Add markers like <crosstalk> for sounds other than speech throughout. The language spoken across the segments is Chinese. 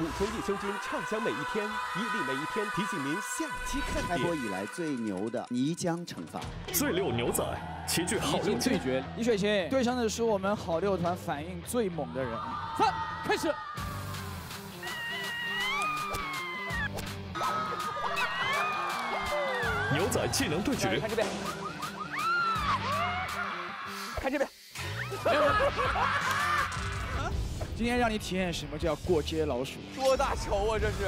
补充益生菌，畅享每一天。伊利每一天提醒您下期看开播点。以来最牛的泥浆惩罚。最六牛仔齐聚好六对，决，李雪琴对上的是我们好六团反应最猛的人。三，开始。牛仔技能对决看，这边，看这边。今天让你体验什么叫过街老鼠。多大仇啊！这是。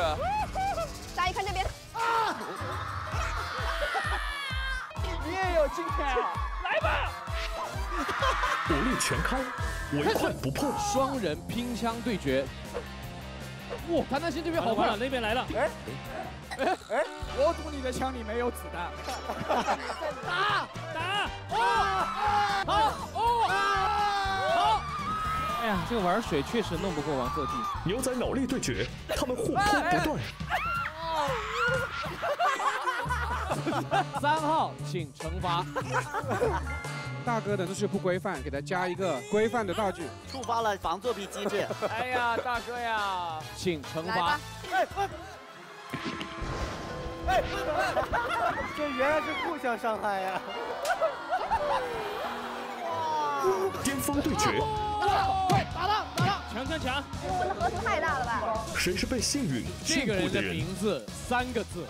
<laughs> 大姨看这边，啊 <laughs> 你也有今天啊！来吧，火力全开，唯快不破。双人拼枪对决。哇，谭丹心这边好快了，那边来了。哎哎哎我赌你的枪里没有子弹。打！<laughs> 呀，这个玩水确实弄不过王鹤棣。牛仔脑力对决，他们互扑不断。<laughs> 三号，请惩罚。<laughs> 大哥的姿势不规范，给他加一个规范的道具。触发了防作弊机制。<laughs> 哎呀，大哥呀，请惩罚来吧。。这原来是互相伤害呀、巅峰对决，强强强！我们的合同太大了吧？谁是被幸运这眷顾的人？个人的名字三个字，